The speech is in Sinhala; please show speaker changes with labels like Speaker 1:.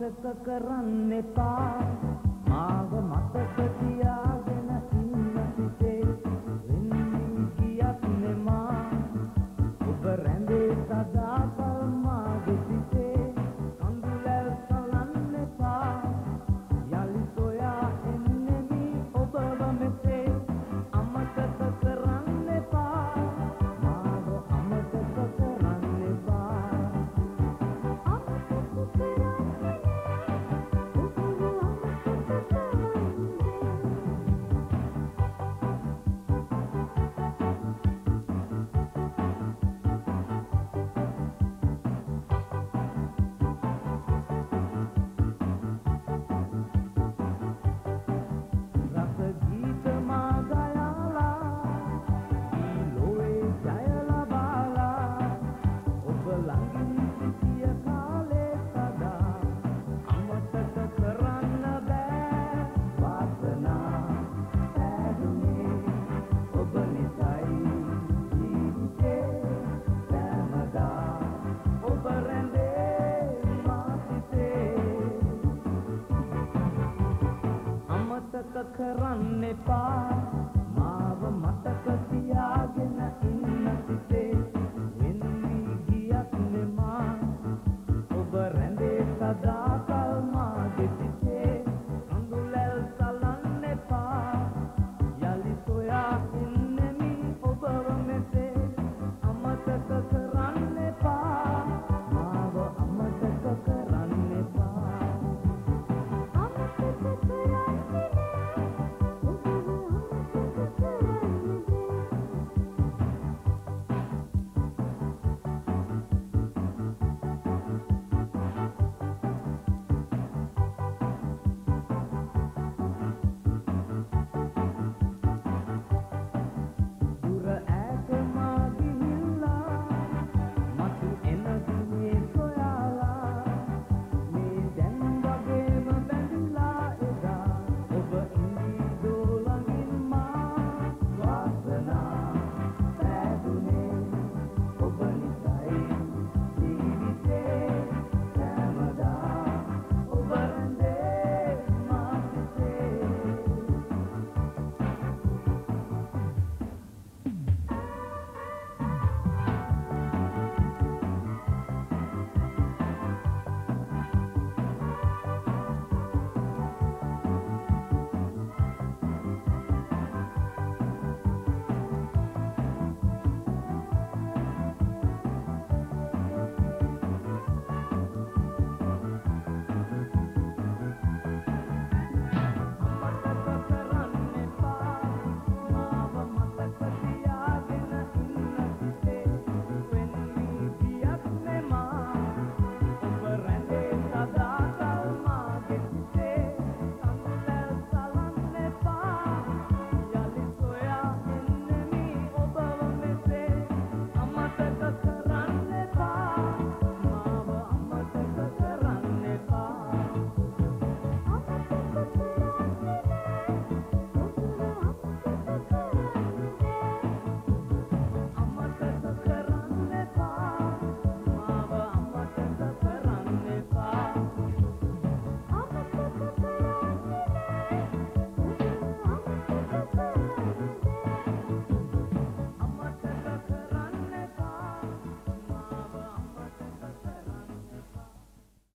Speaker 1: අමතක කරන්න එපා මාව